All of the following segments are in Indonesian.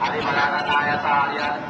Alimala na tayo sa.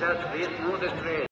das wird nur das Drehen.